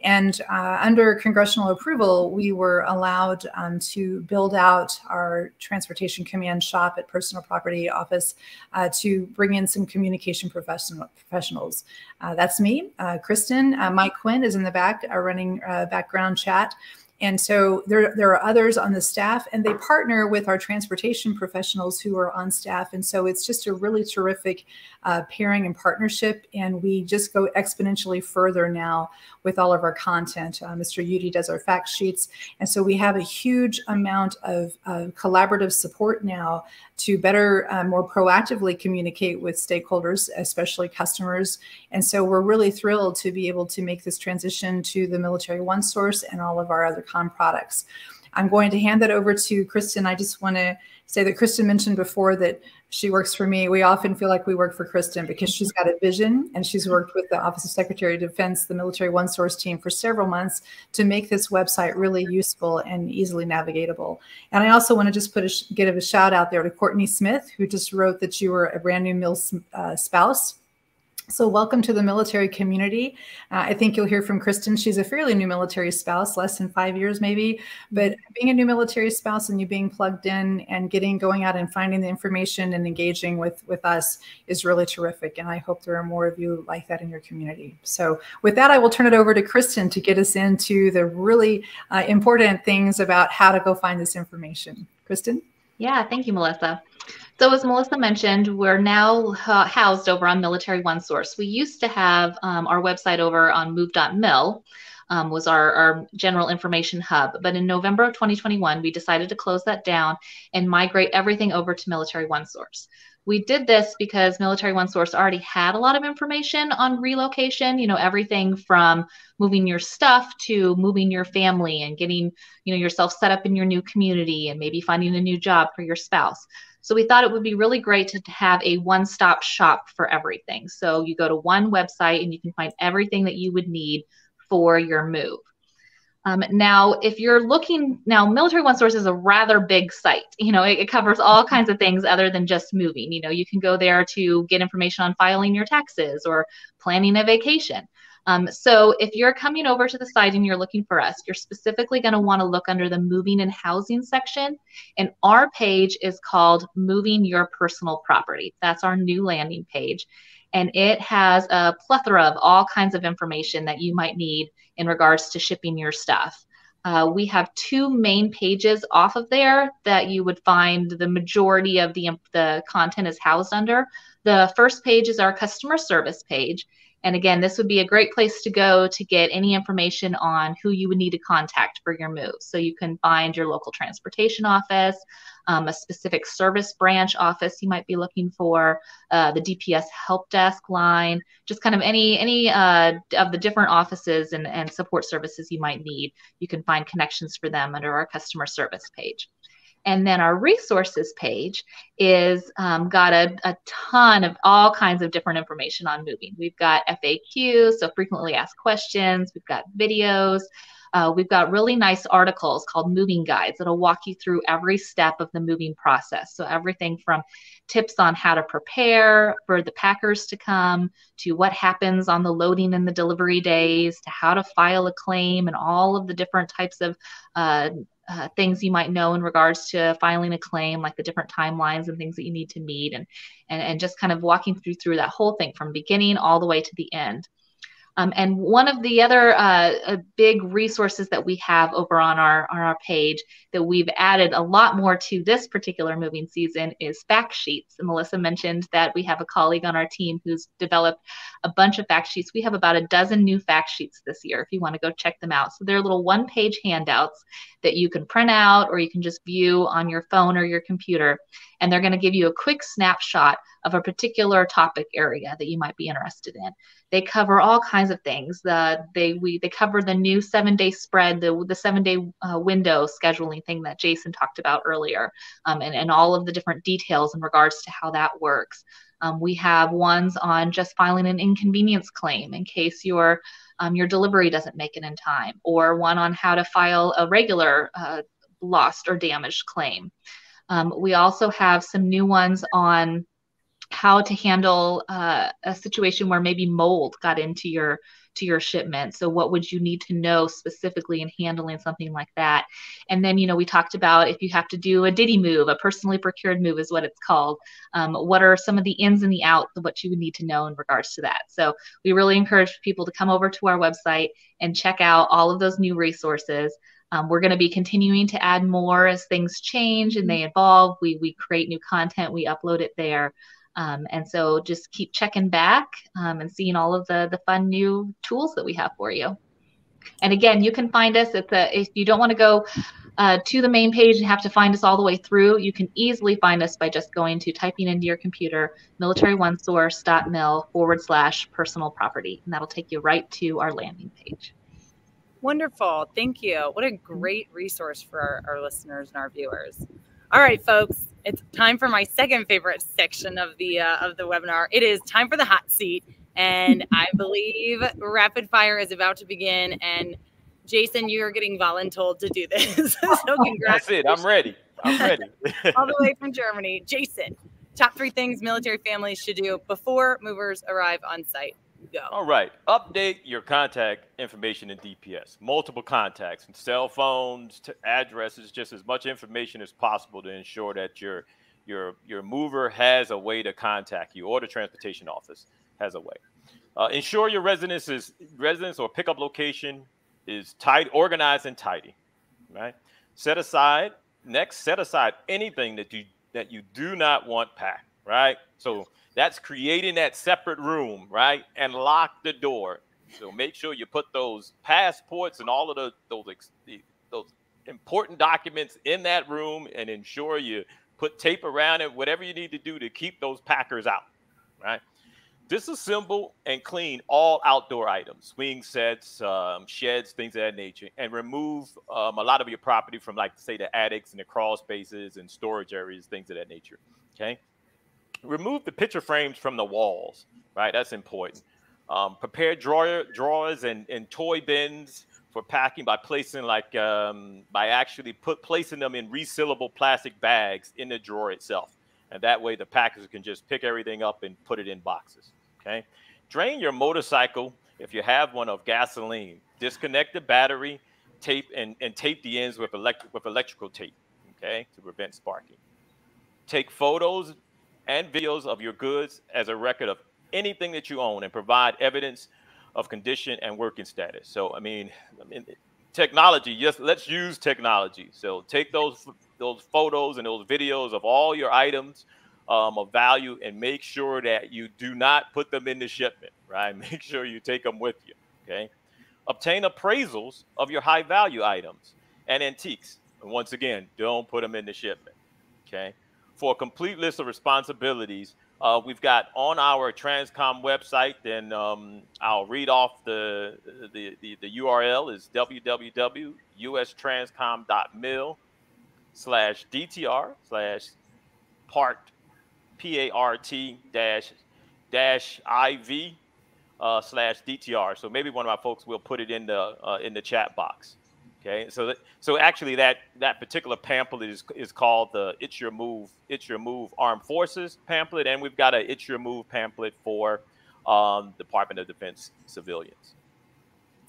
And uh, under congressional approval, we were allowed um, to build out our transportation command shop at Personal Property Office uh, to bring in some communication professional, professionals. Uh, that's me, uh, Kristen. Uh, Mike Quinn is in the back uh, running background chat. And so there, there are others on the staff, and they partner with our transportation professionals who are on staff. And so it's just a really terrific uh, pairing and partnership. And we just go exponentially further now with all of our content. Uh, Mr. Udy does our fact sheets. And so we have a huge amount of uh, collaborative support now to better, uh, more proactively communicate with stakeholders, especially customers. And so we're really thrilled to be able to make this transition to the Military One Source and all of our other con products. I'm going to hand that over to Kristen. I just want to say that Kristen mentioned before that she works for me. We often feel like we work for Kristen because she's got a vision and she's worked with the Office of Secretary of Defense, the Military One Source team for several months to make this website really useful and easily navigatable. And I also want to just put a give a shout out there to Courtney Smith, who just wrote that you were a brand new mil uh, spouse so welcome to the military community. Uh, I think you'll hear from Kristen. She's a fairly new military spouse, less than five years maybe, but being a new military spouse and you being plugged in and getting going out and finding the information and engaging with with us is really terrific. And I hope there are more of you like that in your community. So with that, I will turn it over to Kristen to get us into the really uh, important things about how to go find this information. Kristen? Yeah, thank you, Melissa. So as Melissa mentioned, we're now housed over on Military One Source. We used to have um, our website over on move.mil, um, was our, our general information hub. But in November of 2021, we decided to close that down and migrate everything over to Military One Source. We did this because Military One Source already had a lot of information on relocation, you know, everything from moving your stuff to moving your family and getting, you know, yourself set up in your new community and maybe finding a new job for your spouse. So we thought it would be really great to have a one stop shop for everything. So you go to one website and you can find everything that you would need for your move. Um, now, if you're looking now, Military One Source is a rather big site. You know, it, it, covers all kinds of things other than just moving. You know, you can go there to get information on filing your taxes or planning a vacation. Um, so if you're coming over to the site and you're looking for us, you're specifically going to want to look under the moving and housing section. And our page is called Moving Your Personal Property. That's our new landing page. And it has a plethora of all kinds of information that you might need in regards to shipping your stuff. Uh, we have two main pages off of there that you would find the majority of the, the content is housed under. The first page is our customer service page, and again, this would be a great place to go to get any information on who you would need to contact for your move. So you can find your local transportation office, um, a specific service branch office you might be looking for, uh, the DPS help desk line, just kind of any any uh, of the different offices and, and support services you might need. You can find connections for them under our customer service page. And then our resources page is um, got a, a ton of all kinds of different information on moving. We've got FAQs, so frequently asked questions. We've got videos. Uh, we've got really nice articles called moving guides that'll walk you through every step of the moving process. So everything from tips on how to prepare for the packers to come to what happens on the loading and the delivery days to how to file a claim and all of the different types of uh, uh, things you might know in regards to filing a claim, like the different timelines and things that you need to meet, and and, and just kind of walking through through that whole thing from beginning all the way to the end. Um, and one of the other uh, uh, big resources that we have over on our, on our page that we've added a lot more to this particular moving season is fact sheets. And Melissa mentioned that we have a colleague on our team who's developed a bunch of fact sheets. We have about a dozen new fact sheets this year if you want to go check them out. So they're little one page handouts that you can print out or you can just view on your phone or your computer and they're going to give you a quick snapshot of a particular topic area that you might be interested in. They cover all kinds of things. The they we they cover the new seven day spread, the the seven day uh, window scheduling thing that Jason talked about earlier, um, and and all of the different details in regards to how that works. Um, we have ones on just filing an inconvenience claim in case your um, your delivery doesn't make it in time, or one on how to file a regular uh, lost or damaged claim. Um, we also have some new ones on how to handle uh, a situation where maybe mold got into your to your shipment. So what would you need to know specifically in handling something like that? And then you know we talked about if you have to do a DITY move a personally procured move is what it's called. Um, what are some of the ins and the outs of what you would need to know in regards to that? So we really encourage people to come over to our website and check out all of those new resources um, we're going to be continuing to add more as things change and they evolve. We, we create new content, we upload it there. Um, and so just keep checking back um, and seeing all of the, the fun new tools that we have for you. And again, you can find us at the, if you don't want to go uh, to the main page and have to find us all the way through, you can easily find us by just going to typing into your computer militaryOneSource.mil forward slash personal property. And that'll take you right to our landing page. Wonderful. Thank you. What a great resource for our, our, listeners and our viewers. All right, folks, it's time for my second favorite section of the uh, of the webinar. It is time for the hot seat, and I believe rapid fire is about to begin. And Jason, you are getting voluntold to do this. so congrats. That's it. I'm ready. I'm ready. All the way from Germany, Jason. Top three things military families should do before movers arrive on site go. All right. Update your contact information in DPS. Multiple contacts and cell phones, to addresses, just as much information as possible to ensure that your your your mover has a way to contact you or the transportation office has a way. Uh, ensure your residence is residence or pickup location is tight, organized, and tidy. Right. Set aside next. Set aside anything that you that you do not want packed. Right. So that's creating that separate room, right? And lock the door. So make sure you put those passports and all of the, those those important documents in that room, and ensure you put tape around it, whatever you need to do to keep those packers out, right? Disassemble and clean all outdoor items, swing sets, um, sheds, things of that nature, and remove um, a lot of your property from, like, say, the attics and the crawl spaces and storage areas, things of that nature. Okay remove the picture frames from the walls, right? That's important. Um, prepare drawer drawers and, and toy bins for packing by placing like um, by actually put placing them in resealable plastic bags in the drawer itself, and that way the packers can just pick everything up and put it in boxes. Okay, drain your motorcycle if you have one of gasoline. Disconnect the battery, tape and, and tape the ends with electric with electrical tape. Okay, to prevent sparking. Take photos and videos of your goods as a record of anything that you own and provide evidence of condition and working status. So, I mean, I mean technology, yes, let's use technology. So take those those photos and those videos of all your items um, of value and make sure that you do not put them in the shipment, right? Make sure you take them with you, okay? Obtain appraisals of your high value items and antiques. And once again, don't put them in the shipment, okay? For a complete list of responsibilities, uh, we've got on our Transcom website, and um, I'll read off the, the, the, the URL is www.ustranscom.mil slash DTR slash part P-A-R-T dash dash IV uh, slash DTR. So maybe one of my folks will put it in the uh, in the chat box. Okay, so that, so actually that that particular pamphlet is is called the "It's Your Move, It's Your Move Armed Forces" pamphlet, and we've got a "It's Your Move" pamphlet for um, Department of Defense civilians.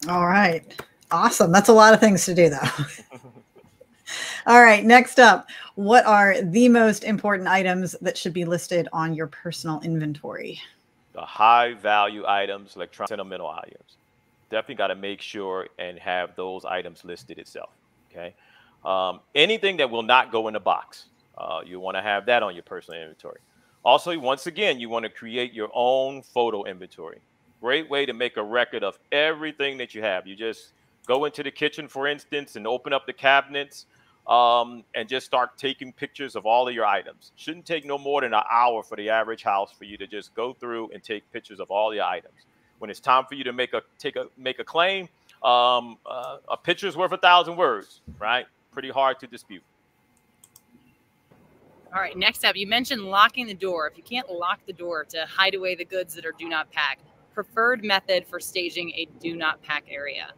All right, awesome. That's a lot of things to do, though. All right, next up, what are the most important items that should be listed on your personal inventory? The high value items, electronic sentimental items definitely got to make sure and have those items listed itself. Okay. Um, anything that will not go in the box, uh, you want to have that on your personal inventory. Also, once again, you want to create your own photo inventory. Great way to make a record of everything that you have. You just go into the kitchen, for instance, and open up the cabinets um, and just start taking pictures of all of your items. Shouldn't take no more than an hour for the average house for you to just go through and take pictures of all the items. When it's time for you to make a take a make a claim, um, uh, a picture's worth a thousand words, right? Pretty hard to dispute. All right, next up, you mentioned locking the door. If you can't lock the door to hide away the goods that are do not pack, preferred method for staging a do not pack area.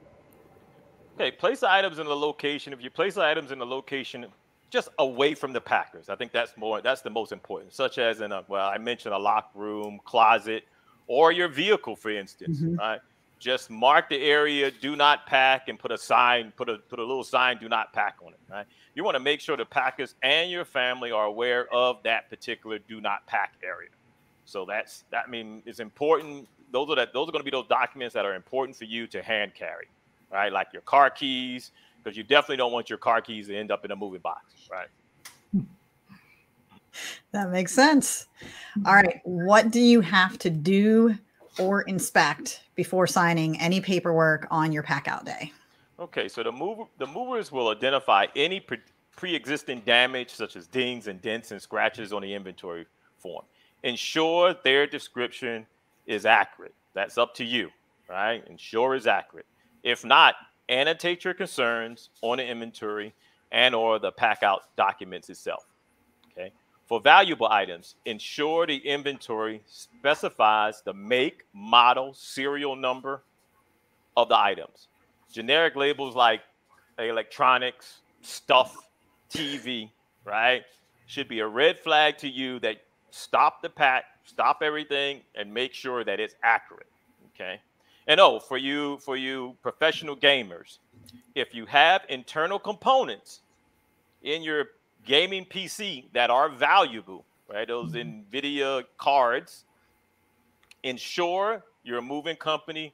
Okay, place the items in the location. If you place the items in the location just away from the packers, I think that's more that's the most important. Such as in a well, I mentioned a locked room, closet, or your vehicle, for instance, mm-hmm. right? Just mark the area, do not pack, and put a sign, put a put a little sign, do not pack on it, right? You want to make sure the packers and your family are aware of that particular do not pack area. So that's that I mean it's important. Those are that those are going to be those documents that are important for you to hand carry right? Like your car keys, because you definitely don't want your car keys to end up in a moving box, right? That makes sense. All right. What do you have to do or inspect before signing any paperwork on your pack out day? Okay, so the mover the movers will identify any pre- pre-existing damage such as dings and dents and scratches on the inventory form. Ensure their description is accurate. That's up to you, right? Ensure is accurate. If not, annotate your concerns on the inventory and or the pack out documents itself. For valuable items, ensure the inventory specifies the make, model, serial number of the items. Generic labels like electronics, stuff, TV, right? Should be a red flag to you that stop the pack, stop everything, and make sure that it's accurate. Okay. And oh, for you, for you professional gamers, if you have internal components in your gaming PC that are valuable, right? Those mm-hmm. NVIDIA cards, ensure your moving company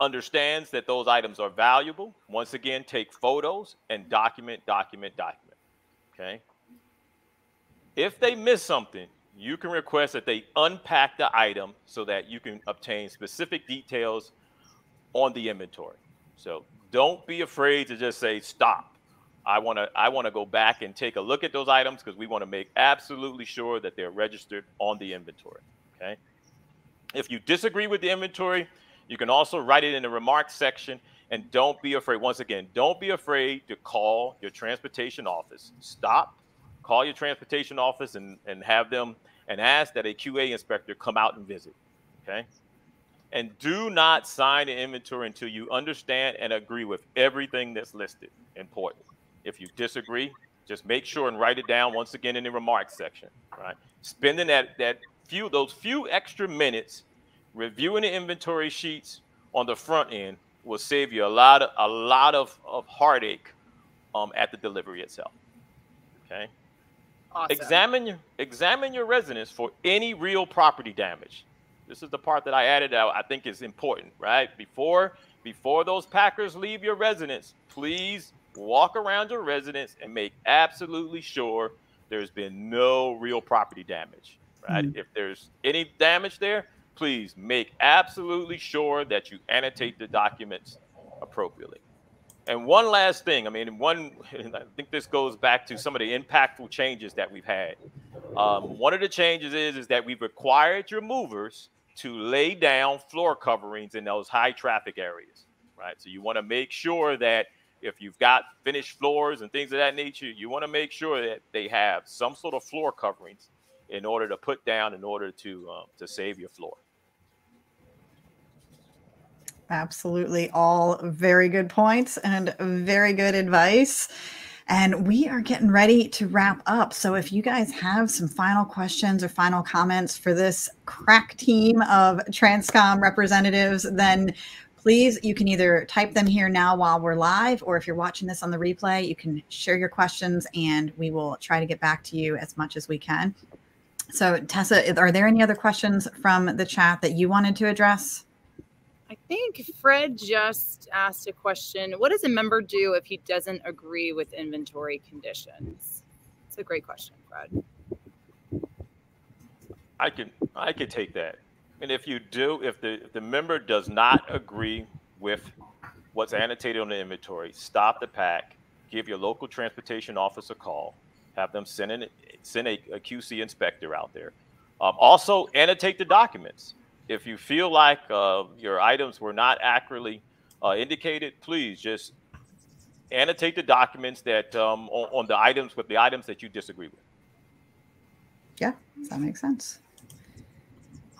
understands that those items are valuable. Once again, take photos and document, document, document. Okay. If they miss something, you can request that they unpack the item so that you can obtain specific details on the inventory. So don't be afraid to just say stop. I want to I want to go back and take a look at those items because we want to make absolutely sure that they're registered on the inventory. Okay. If you disagree with the inventory, you can also write it in the remarks section and don't be afraid. Once again, don't be afraid to call your transportation office. Stop, call your transportation office and, and have them and ask that a QA inspector come out and visit. Okay. And do not sign the inventory until you understand and agree with everything that's listed. Important. If you disagree, just make sure and write it down once again in the remarks section. Right. Spending that that few those few extra minutes reviewing the inventory sheets on the front end will save you a lot of a lot of, of heartache um, at the delivery itself. Okay. Awesome. Examine your examine your residence for any real property damage. This is the part that I added out. I think is important, right? Before before those packers leave your residence, please walk around your residence and make absolutely sure there's been no real property damage, right? Mm-hmm. If there's any damage there, please make absolutely sure that you annotate the documents appropriately. And one last thing, I mean, one, I think this goes back to some of the impactful changes that we've had. Um, one of the changes is, is that we've required your movers to lay down floor coverings in those high traffic areas, right? So you want to make sure that if you've got finished floors and things of that nature, you want to make sure that they have some sort of floor coverings in order to put down in order to um, to save your floor. Absolutely. All very good points and very good advice. And we are getting ready to wrap up. So if you guys have some final questions or final comments for this crack team of Transcom representatives, then please, you can either type them here now while we're live, or if you're watching this on the replay, you can share your questions and we will try to get back to you as much as we can. So, Tessa, are there any other questions from the chat that you wanted to address? I think Fred just asked a question. What does a member do if he doesn't agree with inventory conditions? It's a great question, Fred. I can I can take that. And if you do, if the if the member does not agree with what's annotated on the inventory, stop the pack, give your local transportation office a call. Have them send send a, a QC inspector out there. Um, also, annotate the documents. If you feel like uh, your items were not accurately uh, indicated, please just annotate the documents that um, on, on, the items with the items that you disagree with. Yeah, that makes sense.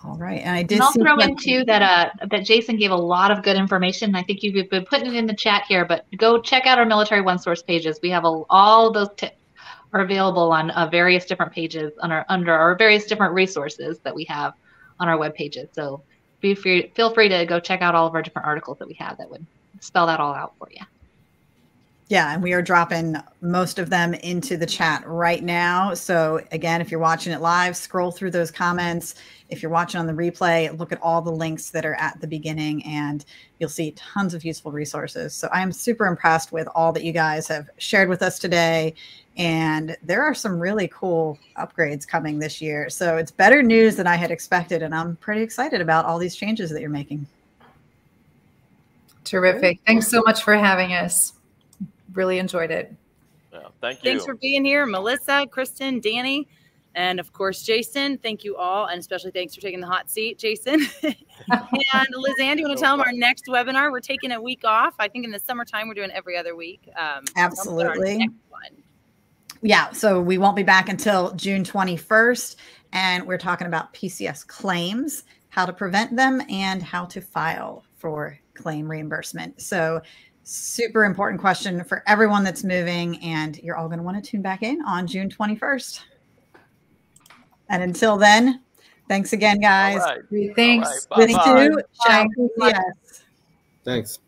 All right, and I did. And I'll throw in too that uh that Jason gave a lot of good information. I think you've been putting it in the chat here, but go check out our military one source pages. We have a, all those tips are available on uh, various different pages on our under our various different resources that we have on our web pages. So be free, feel free to go check out all of our different articles that we have that would spell that all out for you. Yeah, and we are dropping most of them into the chat right now. So again, if you're watching it live, scroll through those comments. If you're watching on the replay, look at all the links that are at the beginning and you'll see tons of useful resources. So I am super impressed with all that you guys have shared with us today. And there are some really cool upgrades coming this year. So it's better news than I had expected. And I'm pretty excited about all these changes that you're making. Terrific. Thanks so much for having us really enjoyed it. Yeah, thank you. Thanks for being here, Melissa, Kristen, Danny, and of course, Jason. Thank you all, and especially thanks for taking the hot seat, Jason. and Lizann, do you want to tell them our next webinar? We're taking a week off. I think in the summertime we're doing every other week. Um, Absolutely. Yeah, so we won't be back until June 21st, and we're talking about PCS claims, how to prevent them, and how to file for claim reimbursement. So super important question for everyone that's moving. And you're all going to want to tune back in on June 21st. And until then, thanks again, guys. Thanks. Right. Bye -bye. Bye. Thanks.